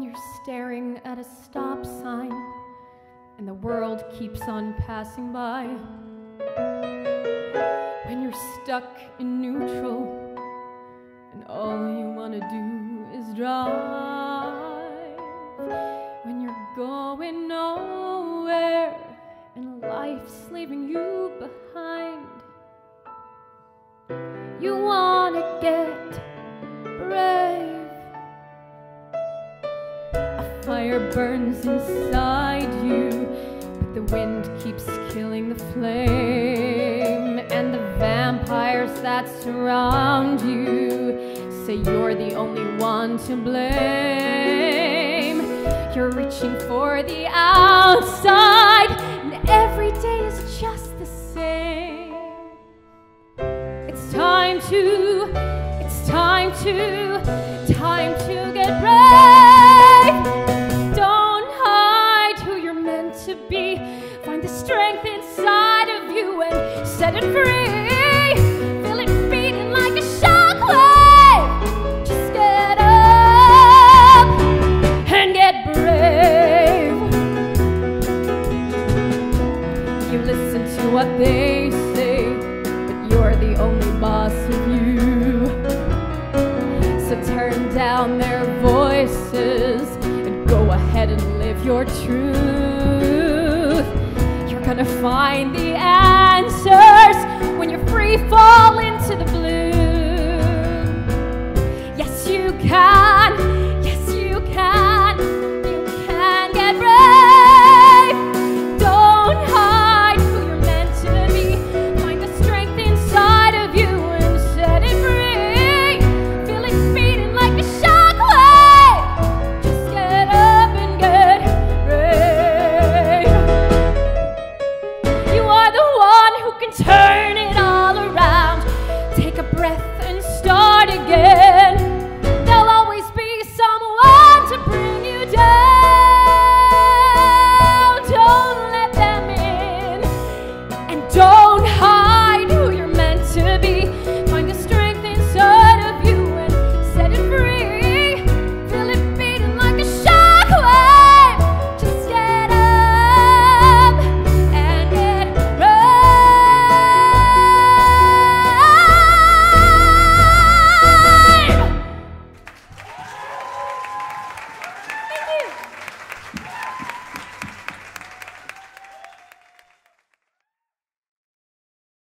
you're staring at a stop sign and the world keeps on passing by. When you're stuck in neutral and all you want to do is drive. When you're going nowhere and life's leaving you behind. You want to get fire burns inside you, but the wind keeps killing the flame. And the vampires that surround you say you're the only one to blame. You're reaching for the outside, and every day is just the same. It's time to, it's time to, to be. Find the strength inside of you and set it free. Feel it beating like a shockwave. Just get up and get brave. You listen to what they say, but you're the only boss of you. So turn down their voices and go ahead and live your truth gonna find the answers when you're free fall into the blue. and stop.